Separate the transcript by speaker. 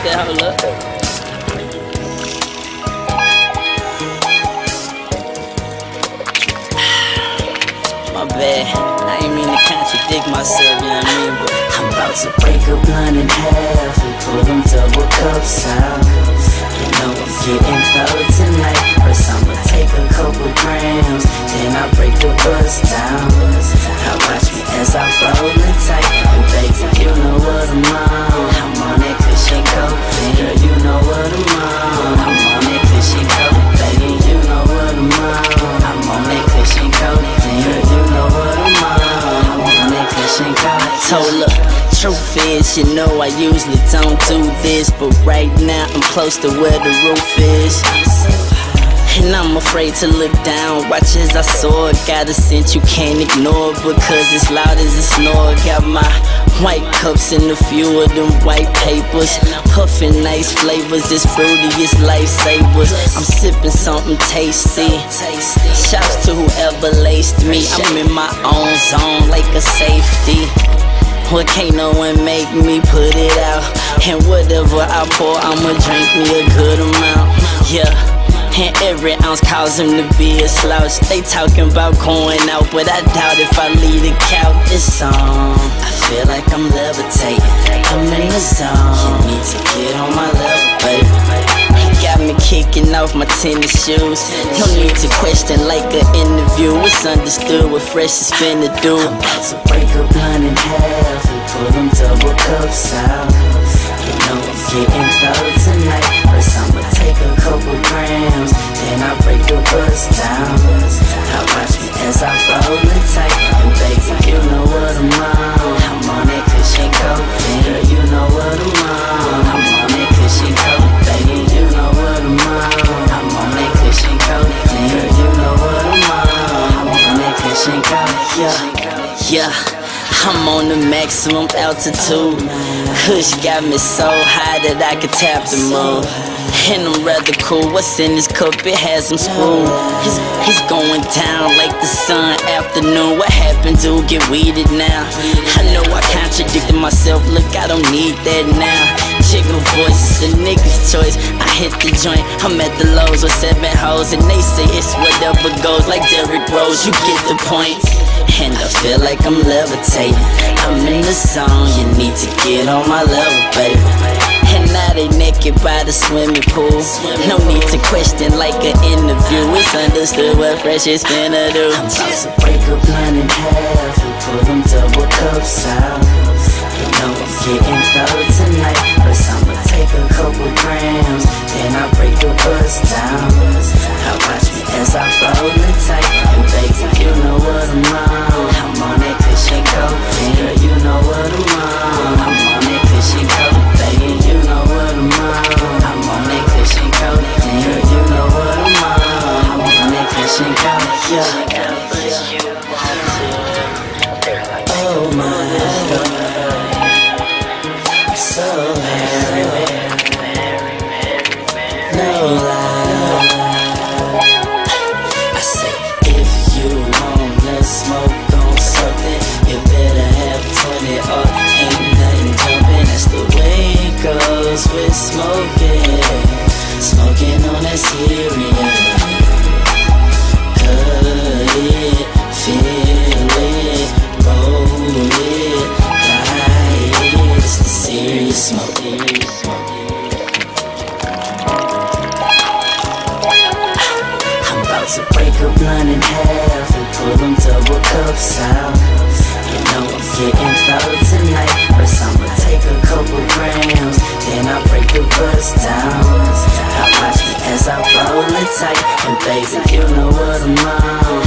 Speaker 1: said, hold up. My bad. I ain't mean to contradict myself, you know what I mean? But
Speaker 2: I'm about to break a blunt in half and pull them double cups out. You know I'm getting thorough tonight. First I'ma take a couple grams, then I break the bus down. Now watch me as I roll it tight.
Speaker 1: Told her, truth is, you know I usually don't do this, but right now I'm close to where the roof is. And I'm afraid to look down. Watch as I soar. Got a scent you can't ignore because it's loud as it snore. Got my white cups and a few of them white papers. Puffin' nice flavors. It's fruity, it's lifesavers. I'm sipping something tasty. Shouts to whoever laced me. I'm in my own zone like a safety. Well, can't no one make me put it out. And whatever I pour, I'ma drink me a good amount. Yeah. And every ounce cause him to be a slouch. They talking about going out, but I doubt if I leave the couch. It's on. I feel like I'm levitating. I'm in the zone. You need to get on my level, baby. Me kicking off my tennis shoes. No need to question like an interview. It's understood what fresh is finna do.
Speaker 2: I'm about to break a blunt in half and pull them double cups out. You know I'm getting thorough tonight. First I'ma take a couple grams, then I break the bus down. Now watch me as I roll it tight. And baby, you know what I'm on. I'm on
Speaker 1: the maximum altitude. Kush got me so high that I could tap the moon. And I'm rather cool. What's in this cup? It has some screw. He's, he's going down like the sun afternoon. What happened to get weeded now? I know I contradicted myself. Look, I don't need that now. Jiggle voice, it's a nigga's choice. I hit the joint, I'm at the lows with seven hoes, and they say it's whatever goes. Like Derrick Rose, you get the point. And I feel like I'm levitating. I'm in the zone, you need to get on my level, baby. And now they naked by the swimming pool. No need to question like an interview. It's understood what fresh is finna do.
Speaker 2: I'm about to break a blunt in half and pull them double cups out. You know I'm getting thorough tonight. Yeah. Oh my God, so break a blunt in half and pull them double cups out. You know I'm getting thorough tonight. First I'ma take a couple grams, then I break the bus down. I watch me as I roll it tight. And baby, you know what I'm on.